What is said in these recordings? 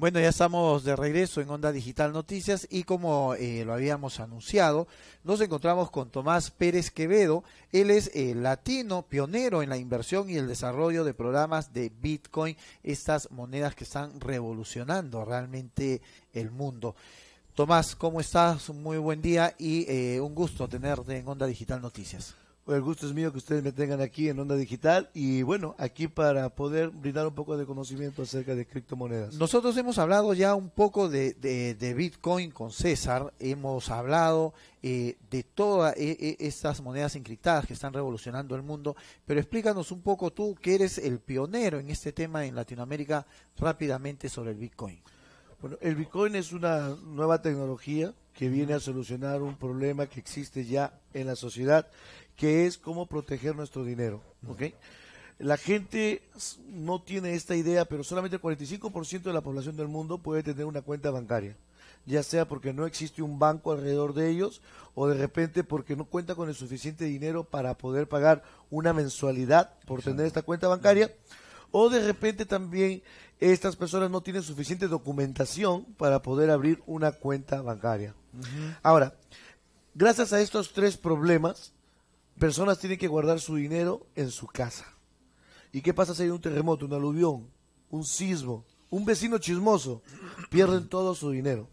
Bueno, ya estamos de regreso en Onda Digital Noticias y como eh, lo habíamos anunciado, nos encontramos con Tomás Pérez Quevedo. Él es eh, latino, pionero en la inversión y el desarrollo de programas de Bitcoin, estas monedas que están revolucionando realmente el mundo. Tomás, ¿cómo estás? Muy buen día y eh, un gusto tenerte en Onda Digital Noticias. El gusto es mío que ustedes me tengan aquí en Onda Digital y bueno, aquí para poder brindar un poco de conocimiento acerca de criptomonedas. Nosotros hemos hablado ya un poco de, de, Bitcoin con César, hemos hablado eh, de todas eh, eh, estas monedas encriptadas que están revolucionando el mundo, pero explícanos un poco tú que eres el pionero en este tema en Latinoamérica rápidamente sobre el Bitcoin. Bueno, el Bitcoin es una nueva tecnología que viene a solucionar un problema que existe ya en la sociedad que es cómo proteger nuestro dinero. ¿ok? La gente no tiene esta idea, pero solamente el 45% de la población del mundo puede tener una cuenta bancaria, ya sea porque no existe un banco alrededor de ellos o de repente porque no cuenta con el suficiente dinero para poder pagar una mensualidad por tener esta cuenta bancaria, o de repente también estas personas no tienen suficiente documentación para poder abrir una cuenta bancaria. Ahora, gracias a estos tres problemas, personas tienen que guardar su dinero en su casa. ¿Y qué pasa si hay un terremoto, un aluvión, un sismo, un vecino chismoso? Pierden todo su dinero.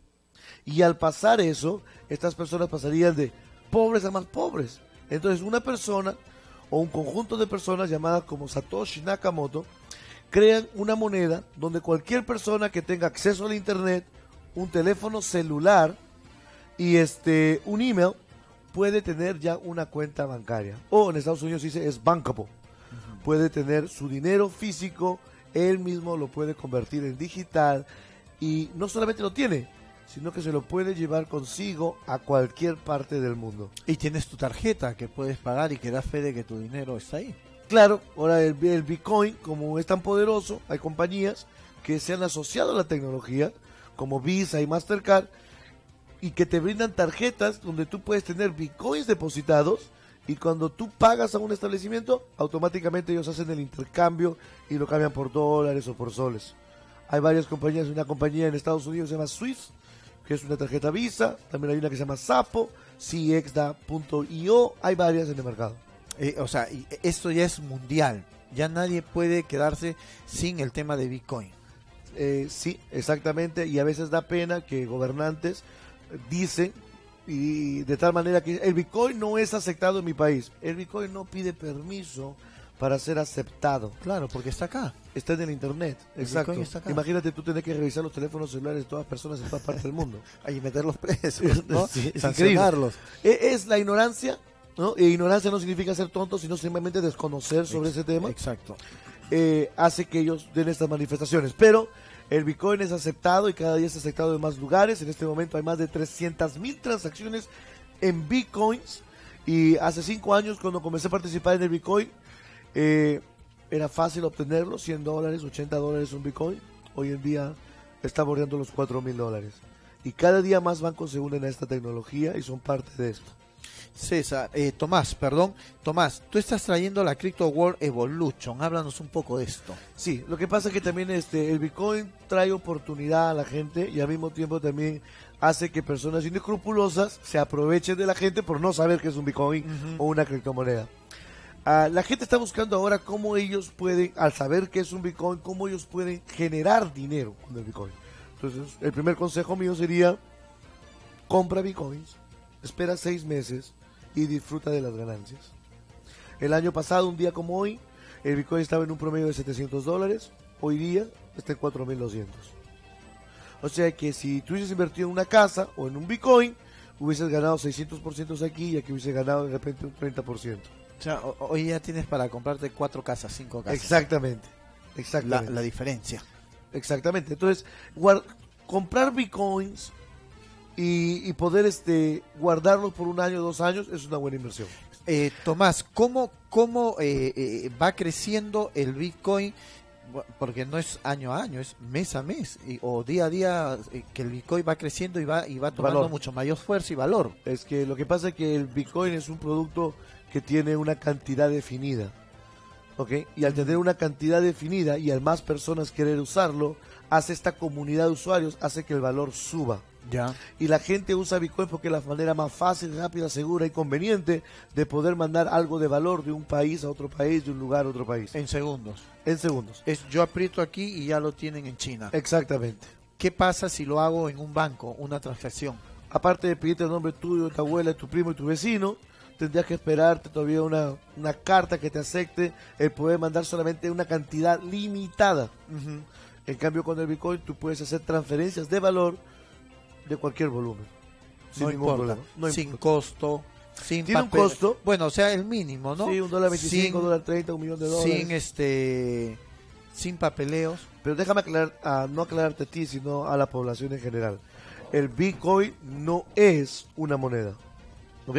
Y al pasar eso, estas personas pasarían de pobres a más pobres. Entonces una persona o un conjunto de personas llamadas como Satoshi Nakamoto crean una moneda donde cualquier persona que tenga acceso al internet, un teléfono celular y este un email puede tener ya una cuenta bancaria. O en Estados Unidos dice es bankable. Puede tener su dinero físico, él mismo lo puede convertir en digital y no solamente lo tiene, sino que se lo puede llevar consigo a cualquier parte del mundo. Y tienes tu tarjeta que puedes pagar y que da fe de que tu dinero está ahí. Claro, ahora el, el Bitcoin, como es tan poderoso, hay compañías que se han asociado a la tecnología, como Visa y Mastercard, y que te brindan tarjetas donde tú puedes tener bitcoins depositados y cuando tú pagas a un establecimiento, automáticamente ellos hacen el intercambio y lo cambian por dólares o por soles. Hay varias compañías, una compañía en Estados Unidos se llama Swift, que es una tarjeta Visa, también hay una que se llama Sapo, CXDA.io, hay varias en el mercado. Eh, o sea, esto ya es mundial, ya nadie puede quedarse sin el tema de Bitcoin. Eh, sí, exactamente, y a veces da pena que gobernantes dicen y de tal manera que el Bitcoin no es aceptado en mi país. El Bitcoin no pide permiso para ser aceptado. Claro, porque está acá. Está en el internet. Exacto. Imagínate tú tener que revisar los teléfonos celulares de todas las personas en todas partes del mundo. Ahí meterlos presos, ¿no? Sancionarlos. E, es, la ignorancia, ¿no? E ignorancia no significa ser tonto, sino simplemente desconocer sobre ese tema. Exacto. Eh, hace que ellos den estas manifestaciones. Pero el Bitcoin es aceptado y cada día es aceptado en más lugares. En este momento hay más de 300 mil transacciones en Bitcoins. Y hace cinco años, cuando comencé a participar en el Bitcoin, eh, era fácil obtenerlo: 100 dólares, 80 dólares un Bitcoin. Hoy en día está bordeando los 4 mil dólares. Y cada día más bancos se unen a esta tecnología y son parte de esto. César, eh, Tomás, perdón, Tomás, tú estás trayendo la Crypto World Evolution, háblanos un poco de esto. Sí, lo que pasa es que también este, el Bitcoin trae oportunidad a la gente y al mismo tiempo también hace que personas inescrupulosas se aprovechen de la gente por no saber qué es un Bitcoin o una criptomoneda. Ah, la gente está buscando ahora cómo ellos pueden, al saber qué es un Bitcoin, cómo ellos pueden generar dinero con el Bitcoin. Entonces, el primer consejo mío sería, compra Bitcoins, espera seis meses, y disfruta de las ganancias. El año pasado, un día como hoy, el Bitcoin estaba en un promedio de 700 dólares, hoy día está en 4200. O sea que si tú hubieses invertido en una casa o en un Bitcoin, hubieses ganado 600% aquí y aquí hubieses ganado de repente un 30%. O sea, hoy ya tienes para comprarte cuatro casas, cinco casas. Exactamente. Exactamente. La, diferencia. Exactamente. Entonces, comprar bitcoins y, poder este guardarlos por un año, dos años, es una buena inversión. Eh, Tomás, ¿cómo, cómo eh, eh, va creciendo el Bitcoin? Porque no es año a año, es mes a mes o día a día que el Bitcoin va creciendo y va, y va tomando mucho mayor fuerza y valor. Es que lo que pasa es que el Bitcoin es un producto que tiene una cantidad definida. ¿ok? Y al tener una cantidad definida y al más personas querer usarlo, hace esta comunidad de usuarios, hace que el valor suba. Ya. Y la gente usa Bitcoin porque es la manera más fácil, rápida, segura y conveniente de poder mandar algo de valor de un país a otro país, de un lugar a otro país. En segundos. En segundos. Es yo aprieto aquí y ya lo tienen en China. Exactamente. ¿Qué pasa si lo hago en un banco, una transacción? Aparte de pedirte el nombre tuyo, de tu abuela, de tu primo y tu vecino, tendrías que esperarte todavía una, una carta que te acepte el poder mandar solamente una cantidad limitada. En cambio, con el Bitcoin tú puedes hacer transferencias de valor de cualquier volumen. Sin no ningún importa. problema. No sin costo, sin Tiene un costo. Bueno, o sea, el mínimo, ¿no? Sí, un dólar 25, Sin- un dólar 30, un millón de dólares. Sin este sin papeleos. Pero déjame aclarar, a, no aclararte a ti, sino a la población en general. El Bitcoin no es una moneda. ¿Ok?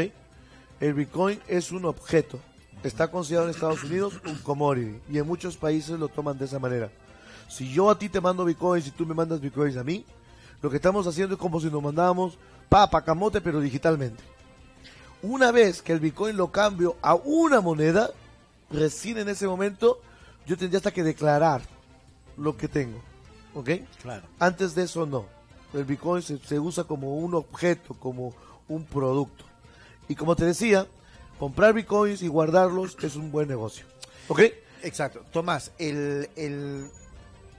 El Bitcoin es un objeto. Está considerado en Estados Unidos un commodity. Y en muchos países lo toman de esa manera. Si yo a ti te mando Bitcoins y tú me mandas Bitcoins a mí, lo que estamos haciendo es como si nos mandábamos papa, camote, pero digitalmente. Una vez que el Bitcoin lo cambio a una moneda, recién en ese momento yo tendría hasta que declarar lo que tengo. ¿Ok? Claro. Antes de eso no. El Bitcoin se, se usa como un objeto, como un producto. Y como te decía, comprar Bitcoins y guardarlos es un buen negocio. ¿Ok? Exacto. Tomás, el, el,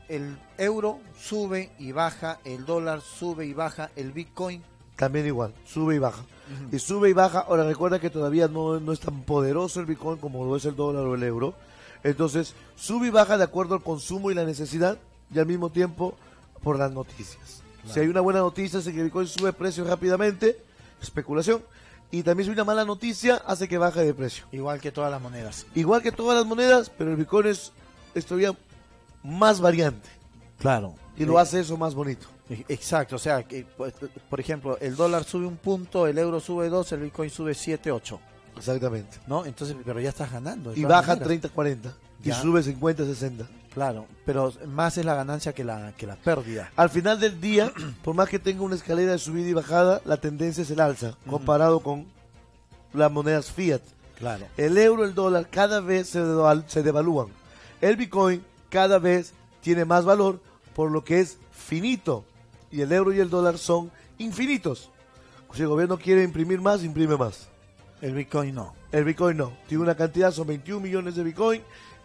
el euro sube y baja, el dólar sube y baja, el Bitcoin. También igual, sube y baja. Y sube y baja. Ahora recuerda que todavía no, no es tan poderoso el Bitcoin como lo es el dólar o el euro. Entonces, sube y baja de acuerdo al consumo y la necesidad y al mismo tiempo por las noticias. Si hay una buena noticia, hace que el Bitcoin sube precio rápidamente, especulación. Y también si hay una mala noticia, hace que baje de precio. Igual que todas las monedas. Igual que todas las monedas, pero el Bitcoin es, es todavía más variante. Claro. Y lo hace eso más bonito. Exacto, o sea, que pues, por ejemplo, el dólar sube un punto, el euro sube dos, el Bitcoin sube 7, 8, Exactamente. ¿no? Entonces, pero ya estás ganando. Y baja maneras. 30, 40. Y Ya. sube 50, 60. Claro, pero más es la ganancia que la, que la pérdida. Al final del día, por más que tenga una escalera de subida y bajada, la tendencia es el alza, comparado con las monedas fiat. Claro. El euro, el dólar, cada vez se, deval- se devalúan. El Bitcoin cada vez tiene más valor, por lo que es finito. Y el euro y el dólar son infinitos. Si el gobierno quiere imprimir más, imprime más. El Bitcoin no. El Bitcoin no. Tiene una cantidad, son 21 millones de Bitcoin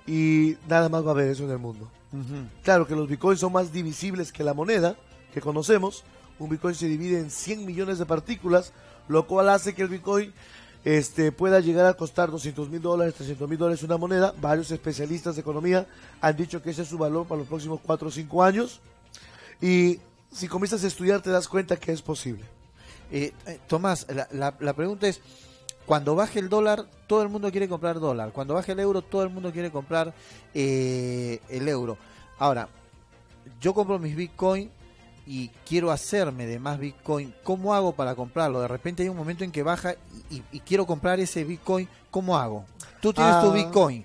y nada más va a haber eso en el mundo. Claro que los bitcoins son más divisibles que la moneda que conocemos. Un bitcoin se divide en 100 millones de partículas, lo cual hace que el bitcoin este, pueda llegar a costar 200 mil dólares, 300 mil dólares una moneda. Varios especialistas de economía han dicho que ese es su valor para los próximos 4 o 5 años. Y si comienzas a estudiar te das cuenta que es posible. Eh, eh, Tomás, la, pregunta es, cuando baje el dólar, todo el mundo quiere comprar dólar. Cuando baje el euro, todo el mundo quiere comprar eh, el euro. Ahora, yo compro mis Bitcoin y quiero hacerme de más Bitcoin. ¿Cómo hago para comprarlo? De repente hay un momento en que baja y, y- y quiero comprar ese Bitcoin. ¿Cómo hago? Tú tienes tu Ah. Bitcoin.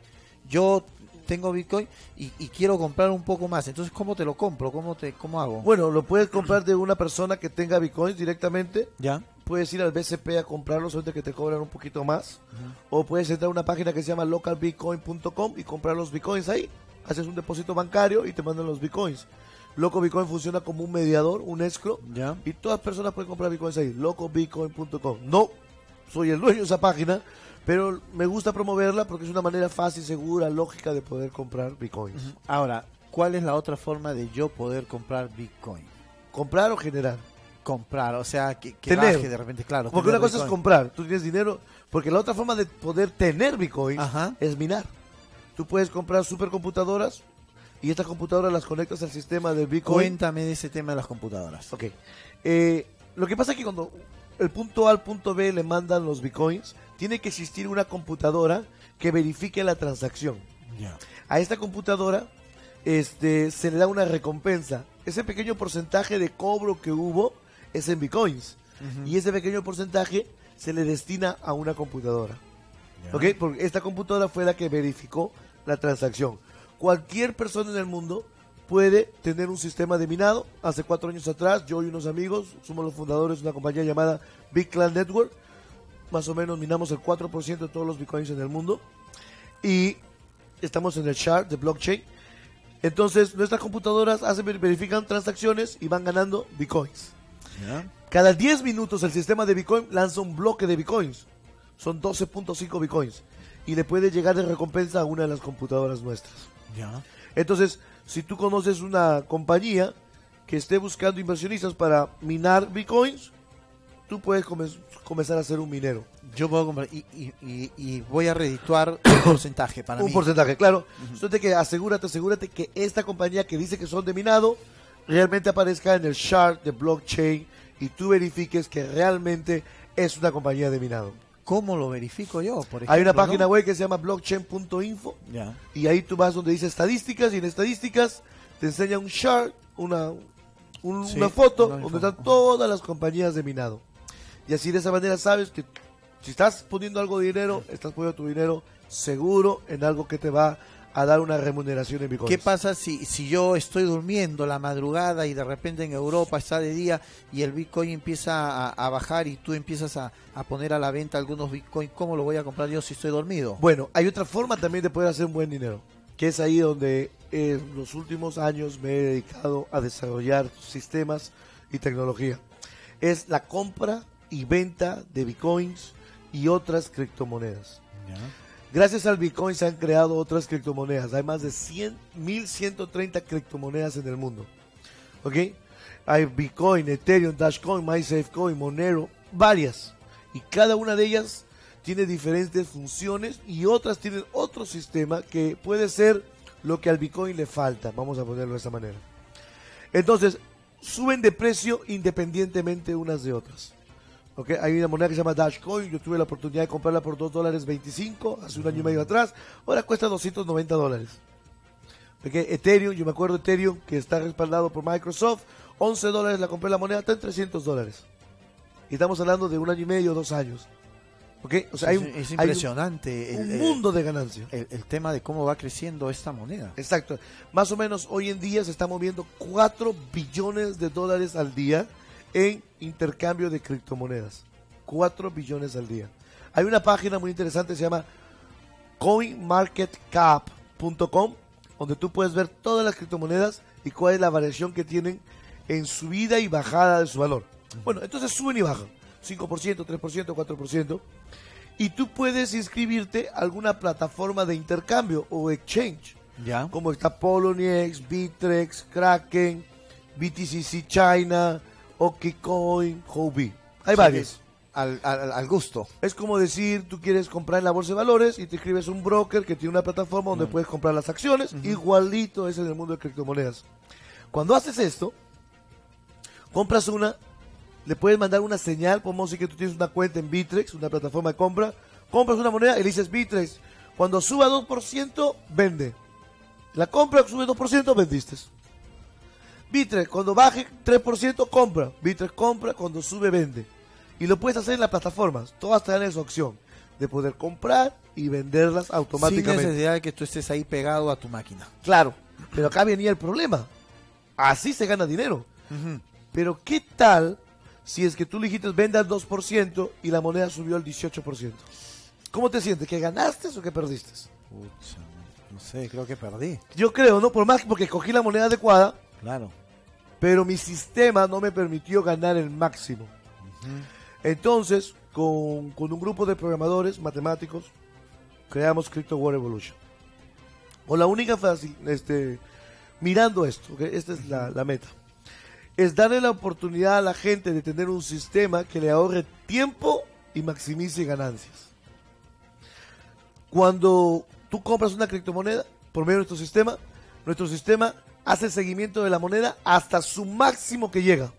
Yo tengo Bitcoin y, y quiero comprar un poco más. Entonces, ¿cómo te lo compro? ¿Cómo, te, cómo hago? Bueno, lo puedes comprar de una persona que tenga bitcoins directamente ¿Ya? puedes ir al BCP a comprarlos ahorita que te cobran un poquito más. O puedes entrar a una página que se llama localbitcoin.com y comprar los bitcoins ahí. Haces un depósito bancario y te mandan los bitcoins. Loco Bitcoin funciona como un mediador, un escro. ¿Ya? Y todas personas pueden comprar bitcoins ahí. Locobitcoin.com. No soy el dueño de esa página, pero me gusta promoverla porque es una manera fácil, segura, lógica de poder comprar bitcoins. Ahora, ¿cuál es la otra forma de yo poder comprar Bitcoin? Comprar o generar. Comprar, o sea, que, que Tener. baje de repente, claro. Porque una cosa es Bitcoin. comprar, tú tienes dinero, porque la otra forma de poder tener bitcoins Ajá. es minar. Tú puedes comprar supercomputadoras y estas computadoras las conectas al sistema del bitcoin. Cuéntame de ese tema de las computadoras. Ok. Eh, lo que pasa es que cuando el punto A al punto B le mandan los bitcoins, tiene que existir una computadora que verifique la transacción. A esta computadora este, se le da una recompensa. Ese pequeño porcentaje de cobro que hubo es en bitcoins. Y ese pequeño porcentaje se le destina a una computadora. ¿Ok? Porque esta computadora fue la que verificó la transacción. Cualquier persona en el mundo puede tener un sistema de minado. Hace cuatro años atrás, yo y unos amigos somos los fundadores de una compañía llamada Big Clan Network. Más o menos minamos el 4% de todos los bitcoins en el mundo. Y estamos en el shard de blockchain. Entonces, nuestras computadoras hacen, verifican transacciones y van ganando bitcoins. Cada 10 minutos el sistema de Bitcoin lanza un bloque de Bitcoins. Son 12.5 Bitcoins. Y le puede llegar de recompensa a una de las computadoras nuestras. Entonces, si tú conoces una compañía que esté buscando inversionistas para minar Bitcoins, tú puedes comenzar a ser un minero. Yo puedo comprar y, voy a redituar un porcentaje para un porcentaje, claro. Entonces, que asegúrate, asegúrate que esta compañía que dice que son de minado realmente aparezca en el shard de blockchain y tú verifiques que realmente es una compañía de minado. ¿Cómo lo verifico yo? Por Hay una página web que se llama blockchain.info y ahí tú vas donde dice estadísticas y en estadísticas te enseña un shard, una, una foto donde están todas las compañías de minado. Y así de esa manera sabes que si estás poniendo algo de dinero, estás poniendo tu dinero seguro en algo que te va a dar una remuneración en Bitcoin. ¿Qué pasa si, si yo estoy durmiendo la madrugada y de repente en Europa está de día y el Bitcoin empieza a, bajar y tú empiezas a, poner a la venta algunos Bitcoin? ¿Cómo lo voy a comprar yo si estoy dormido? Bueno, hay otra forma también de poder hacer un buen dinero, que es ahí donde en los últimos años me he dedicado a desarrollar sistemas y tecnología. Es la compra y venta de Bitcoins y otras criptomonedas. Gracias al Bitcoin se han creado otras criptomonedas. Hay más de 100, 1130 criptomonedas en el mundo. ¿Ok? Hay Bitcoin, Ethereum, Dashcoin, MySafeCoin, Monero, varias. Y cada una de ellas tiene diferentes funciones y otras tienen otro sistema que puede ser lo que al Bitcoin le falta. Vamos a ponerlo de esta manera. Entonces, suben de precio independientemente unas de otras. Hay una moneda que se llama Dashcoin. Yo tuve la oportunidad de comprarla por 2 dólares 25 hace un año y medio atrás. Ahora cuesta 290 dólares. Ethereum, yo me acuerdo de Ethereum, que está respaldado por Microsoft. 11 dólares la compré la moneda, está en 300 dólares. Y estamos hablando de un año y medio, dos años. O sea, es impresionante. un, mundo de ganancia. El, el, tema de cómo va creciendo esta moneda. Exacto. Más o menos hoy en día se está moviendo 4 billones de dólares al día en intercambio de criptomonedas. 4 billones al día. Hay una página muy interesante, se llama coinmarketcap.com, donde tú puedes ver todas las criptomonedas y cuál es la variación que tienen en subida y bajada de su valor. Bueno, entonces suben y bajan. 5%, 3%, 4%. Y tú puedes inscribirte a alguna plataforma de intercambio o exchange. ¿Ya? Como está Poloniex, Bitrex, Kraken, BTCC China, Okicoin, Huobi. Hay varios. Al, al, gusto. Es como decir, tú quieres comprar en la bolsa de valores y te escribes un broker que tiene una plataforma donde puedes comprar las acciones. Igualito es en el mundo de criptomonedas. Cuando haces esto, compras una, le puedes mandar una señal, como si que tú tienes una cuenta en Bitrex, una plataforma de compra, compras una moneda y le dices Bitrex, cuando suba 2%, vende. La compra sube 2%, vendiste. Bitrex, cuando baje 3%, compra. Bitrex compra, cuando sube, vende. Y lo puedes hacer en las plataformas. Todas te dan esa opción de poder comprar y venderlas automáticamente. Sin necesidad de que tú estés ahí pegado a tu máquina. Claro, pero acá venía el problema. Así se gana dinero. Pero ¿qué tal si es que tú le dijiste vende al 2% y la moneda subió al 18%? ¿Cómo te sientes? ¿Que ganaste o que perdiste? no sé, creo que perdí. Yo creo, ¿no? Por más que porque escogí la moneda adecuada. Claro pero mi sistema no me permitió ganar el máximo. Entonces, con, un grupo de programadores matemáticos, creamos Crypto War Evolution. O la única fácil, este, mirando esto, esta es la, la meta, es darle la oportunidad a la gente de tener un sistema que le ahorre tiempo y maximice ganancias. Cuando tú compras una criptomoneda por medio de nuestro sistema, nuestro sistema hace el seguimiento de la moneda hasta su máximo que llega.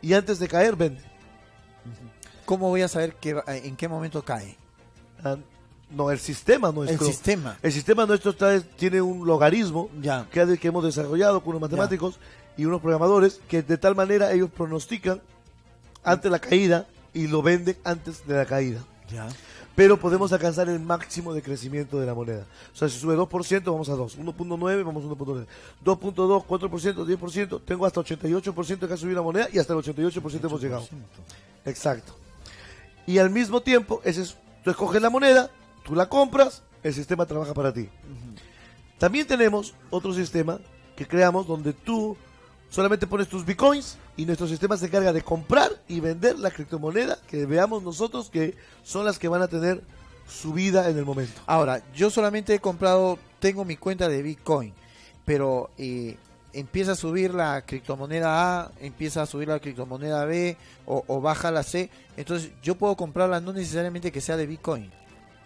Y antes de caer, vende. ¿Cómo voy a saber que, en qué momento cae? Ah, no, el sistema nuestro. El sistema. El sistema nuestro tiene un logaritmo ya. que, que hemos desarrollado con unos matemáticos y unos programadores que de tal manera ellos pronostican antes la caída y lo venden antes de la caída. Ya pero podemos alcanzar el máximo de crecimiento de la moneda. O sea, si sube 2%, vamos a 2. 1.9, vamos a 1.9. 2.2, 4%, 10%. Tengo hasta 88% que ha subido la moneda y hasta el 88% hemos llegado. Exacto. Y al mismo tiempo, ese es, tú escoges la moneda, tú la compras, el sistema trabaja para ti. También tenemos otro sistema que creamos donde tú solamente pones tus bitcoins y nuestro sistema se encarga de comprar y vender la criptomoneda que veamos nosotros que son las que van a tener su vida en el momento. Ahora, yo solamente he comprado, tengo mi cuenta de Bitcoin, pero eh, empieza a subir la criptomoneda A, empieza a subir la criptomoneda B o, o baja la C, entonces yo puedo comprarla no necesariamente que sea de Bitcoin.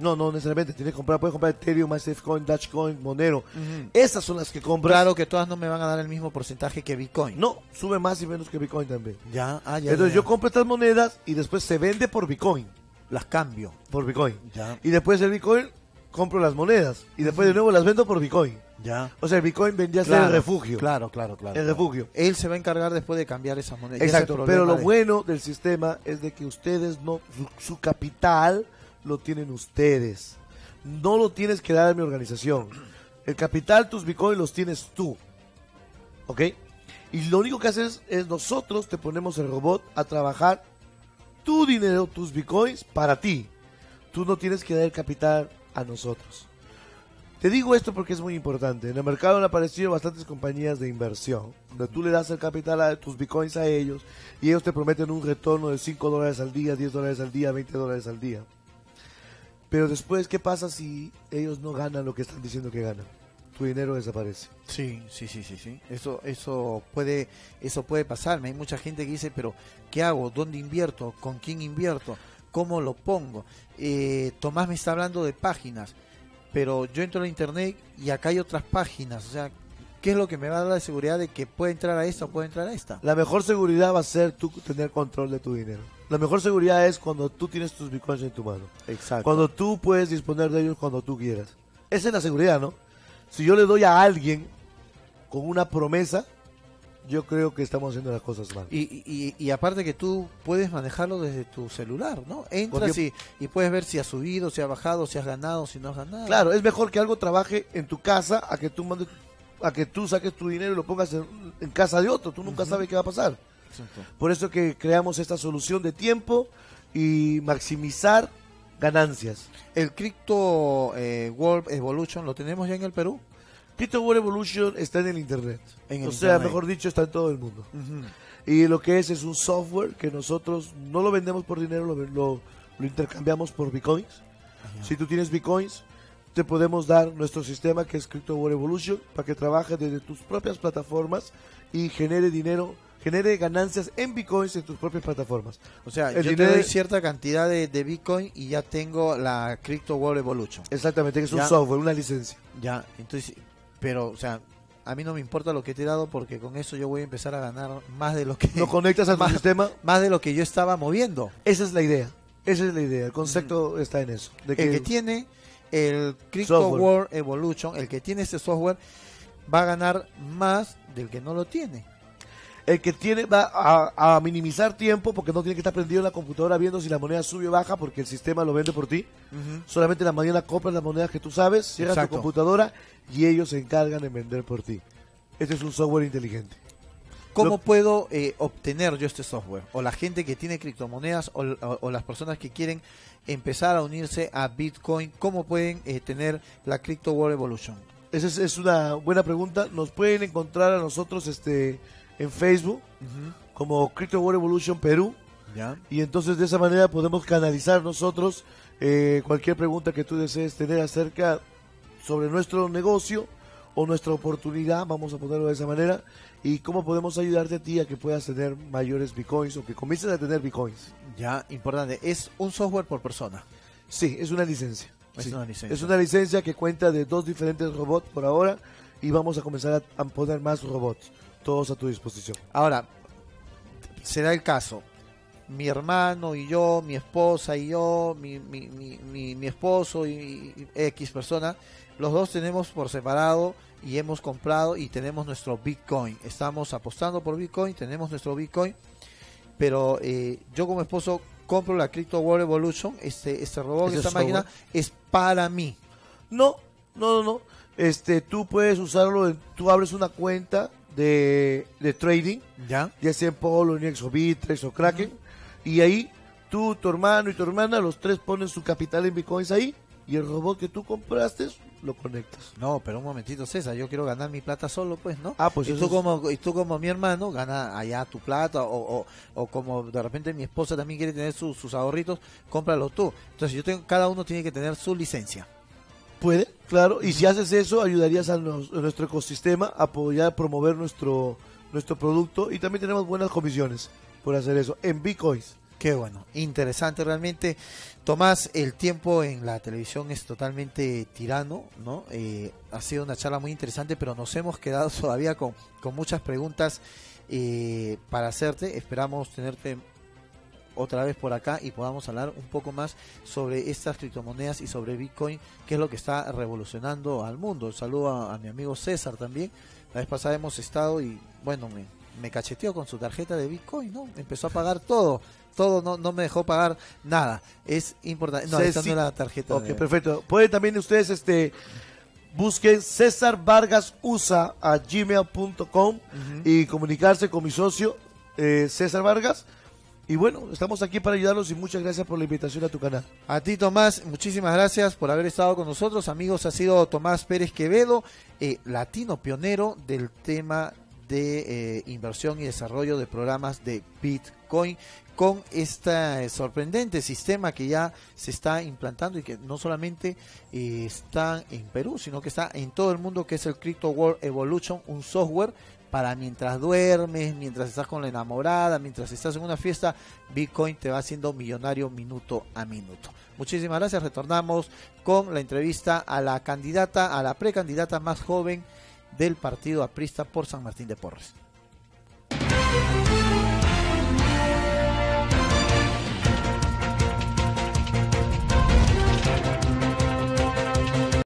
No, no necesariamente. Tienes que comprar, puedes comprar Ethereum, MySafeCoin, Dogecoin, Monero. Esas son las que compras. Claro que todas no me van a dar el mismo porcentaje que Bitcoin. No, sube más y menos que Bitcoin también. Ya, ah, ya. Entonces ya, yo compro estas monedas y después se vende por Bitcoin. las cambio. Por Bitcoin. Ya, Y después el Bitcoin compro las monedas. Y después de nuevo las vendo por Bitcoin. ya. O sea, el Bitcoin vendría a ser el refugio. Claro, claro, claro. El claro. refugio. Él se va a encargar después de cambiar esas monedas. Exacto, pero lo de- bueno del sistema es de que ustedes no, su, su capital lo tienen ustedes. No lo tienes que dar a mi organización. El capital, tus bitcoins los tienes tú. ¿Ok? Y lo único que haces es nosotros te ponemos el robot a trabajar tu dinero, tus bitcoins para ti. Tú no tienes que dar el capital a nosotros. Te digo esto porque es muy importante. En el mercado han aparecido bastantes compañías de inversión, donde tú le das el capital a tus bitcoins a ellos y ellos te prometen un retorno de 5 dólares al día, 10 dólares al día, 20 dólares al día. Pero después, ¿qué pasa si ellos no ganan lo que están diciendo que ganan? Tu dinero desaparece. Sí, sí, sí, sí, sí. Eso, eso puede, eso puede pasarme. Hay mucha gente que dice, pero ¿qué hago? ¿Dónde invierto? ¿Con quién invierto? ¿Cómo lo pongo? Eh, Tomás me está hablando de páginas, pero yo entro a internet y acá hay otras páginas. O sea, ¿qué es lo que me va a dar la seguridad de que puede entrar a esta o puede entrar a esta? La mejor seguridad va a ser tú tener control de tu dinero. La mejor seguridad es cuando tú tienes tus bitcoins en tu mano. Exacto. Cuando tú puedes disponer de ellos cuando tú quieras. Esa es la seguridad, ¿no? Si yo le doy a alguien con una promesa, yo creo que estamos haciendo las cosas mal. Y, y, y aparte que tú puedes manejarlo desde tu celular, ¿no? Entras y, y puedes ver si ha subido, si ha bajado, si has ganado, si no has ganado. Claro, es mejor que algo trabaje en tu casa a que tú mandes, a que tú saques tu dinero y lo pongas en, en casa de otro. Tú nunca sabes qué va a pasar. Exacto. Por eso que creamos esta solución de tiempo y maximizar ganancias. El Crypto eh, World Evolution lo tenemos ya en el Perú. Crypto World Evolution está en el internet. En el o sea, internet. mejor dicho, está en todo el mundo. Y lo que es es un software que nosotros no lo vendemos por dinero, lo, lo, lo intercambiamos por bitcoins. Si tú tienes bitcoins, te podemos dar nuestro sistema que es Crypto World Evolution para que trabajes desde tus propias plataformas y genere dinero, genere ganancias en bitcoins en tus propias plataformas. O sea, El yo dinero- te doy cierta cantidad de, de Bitcoin y ya tengo la Crypto World Evolution. Exactamente, que es un software, una licencia. Ya, entonces, pero, o sea, a mí no me importa lo que te he dado porque con eso yo voy a empezar a ganar más de lo que Lo conectas a tu Más- sistema, más de lo que yo estaba moviendo. esa es la idea. Esa es la idea, el concepto está en eso. De El que tiene el Crypto Software. World Evolution, el que tiene este software, va a ganar más del que no lo tiene. El que tiene va a, a minimizar tiempo porque no tiene que estar prendido en la computadora viendo si la moneda sube o baja porque el sistema lo vende por ti. Solamente en la mañana compras las monedas que tú sabes, cierras Exacto. tu computadora y ellos se encargan de vender por ti. Este es un software inteligente. ¿Cómo puedo eh, obtener yo este software? O la gente que tiene criptomonedas o, o- o las personas que quieren empezar a unirse a Bitcoin, ¿cómo pueden eh, tener la Crypto World Evolution? Esa es, es una buena pregunta. Nos pueden encontrar a nosotros este en Facebook como Crypto World Evolution Perú. ¿Ya? Y entonces de esa manera podemos canalizar nosotros eh, cualquier pregunta que tú desees tener acerca sobre nuestro negocio o nuestra oportunidad, vamos a ponerlo de esa manera, y cómo podemos ayudarte a ti a que puedas tener mayores bitcoins o que comiences a tener bitcoins. Ya, importante. Es un software por persona. Sí, es una licencia. Es Sí. una licencia. Es una licencia que cuenta de dos diferentes robots por ahora y vamos a comenzar a, a poner más robots, todos a tu disposición. Ahora, se da el caso. Mi hermano y yo, mi esposa y yo, mi, mi, mi, mi- mi esposo y, y X persona, los dos tenemos por separado y hemos comprado y tenemos nuestro Bitcoin. Estamos apostando por Bitcoin, tenemos nuestro Bitcoin, pero eh, yo como esposo compro la Crypto World Evolution, este, este robot, esta máquina es para mí. No, no, no, no. Este, tú puedes usarlo, tú abres una cuenta de, de trading, ¿Ya? ya sea en Polo, Nix o Bitrex o Kraken, y ahí tú, tu hermano y tu hermana, los tres ponen su capital en bitcoins ahí, y el robot que tú compraste lo conectas. No, pero un momentito, César, yo quiero ganar mi plata solo, pues, ¿no? Ah, pues y tú es- como y tú como mi hermano gana allá tu plata o, o, o como de repente mi esposa también quiere tener sus- sus ahorritos, cómpralo tú. Entonces yo tengo cada uno tiene que tener su licencia. Puede, claro. Y si haces eso, ayudarías a, nos- a nuestro ecosistema a apoyar, promover nuestro, nuestro producto y también tenemos buenas comisiones por hacer eso en Bitcoins. Qué bueno, interesante realmente. Tomás, el tiempo en la televisión es totalmente tirano, ¿no? Eh, ha sido una charla muy interesante, pero nos hemos quedado todavía con, con muchas preguntas eh, para hacerte. Esperamos tenerte otra vez por acá y podamos hablar un poco más sobre estas criptomonedas y sobre Bitcoin, que es lo que está revolucionando al mundo. Un saludo a, a mi amigo César también. La vez pasada hemos estado y bueno, me, me cacheteó con su tarjeta de Bitcoin, ¿no? Empezó a pagar todo. Todo no, no me dejó pagar nada. Es importante. No, no Ceci- es la tarjeta. Ok, de- perfecto. Pueden también ustedes este busquen César Vargas USA a gmail.com y comunicarse con mi socio eh, César Vargas. Y bueno, estamos aquí para ayudarlos y muchas gracias por la invitación a tu canal. A ti, Tomás, muchísimas gracias por haber estado con nosotros. Amigos, ha sido Tomás Pérez Quevedo, eh, latino pionero del tema de eh, inversión y desarrollo de programas de Bitcoin con este sorprendente sistema que ya se está implantando y que no solamente eh, está en Perú, sino que está en todo el mundo, que es el Crypto World Evolution, un software para mientras duermes, mientras estás con la enamorada, mientras estás en una fiesta, Bitcoin te va haciendo millonario minuto a minuto. Muchísimas gracias. Retornamos con la entrevista a la candidata, a la precandidata más joven del partido aprista por San Martín de Porres.